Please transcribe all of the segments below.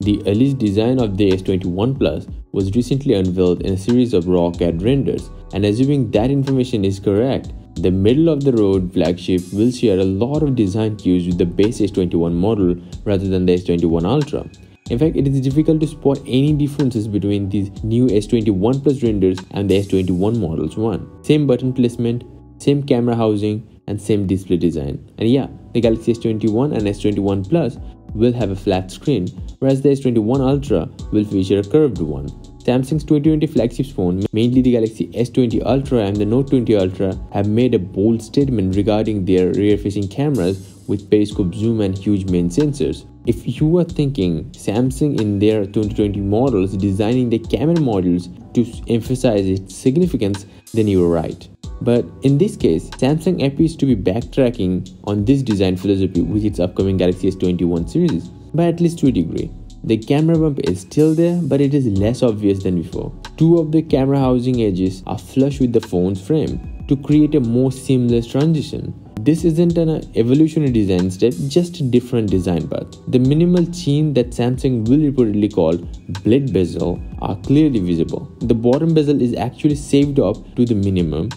The earliest design of the S21 Plus was recently unveiled in a series of raw CAD renders, and assuming that information is correct, the middle of the road flagship will share a lot of design cues with the base S21 model rather than the S21 Ultra. In fact, it is difficult to spot any differences between these new S21 Plus renders and the S21 models one. Same button placement, same camera housing, and same display design. And yeah, the Galaxy S21 and S21 Plus will have a flat screen, whereas the S21 Ultra will feature a curved one. Samsung's 2020 flagship phone, mainly the Galaxy S20 Ultra and the Note 20 Ultra, have made a bold statement regarding their rear-facing cameras with periscope zoom and huge main sensors. If you are thinking Samsung in their 2020 models designing the camera modules to emphasize its significance, then you are right. But in this case, Samsung appears to be backtracking on this design philosophy with its upcoming Galaxy S21 series, by at least to a degree. The camera bump is still there, but it is less obvious than before. Two of the camera housing edges are flush with the phone's frame to create a more seamless transition. This isn't an evolutionary design step, just a different design path. The minimal chin that Samsung will reportedly call blade bezel are clearly visible. The bottom bezel is actually saved up to the minimum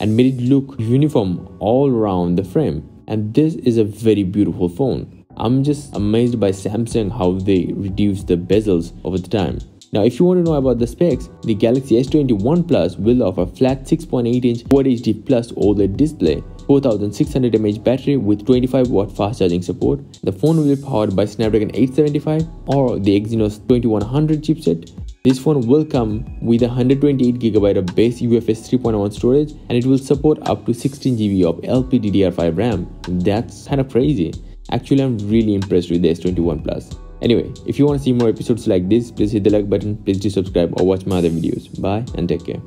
and made it look uniform all around the frame. And this is a very beautiful phone. I'm just amazed by Samsung how they reduce the bezels over the time. Now if you want to know about the specs, the Galaxy S21 Plus will offer a flat 6.8 inch Quad HD Plus OLED display, 4600 mAh battery with 25 watt fast charging support. The phone will be powered by Snapdragon 875 or the Exynos 2100 chipset. This phone will come with 128GB of base UFS 3.1 storage and it will support up to 16GB of LPDDR5 RAM. That's kind of crazy. Actually, I'm really impressed with the S21 Plus. Anyway, if you want to see more episodes like this, please hit the like button, please do subscribe or watch my other videos. Bye and take care.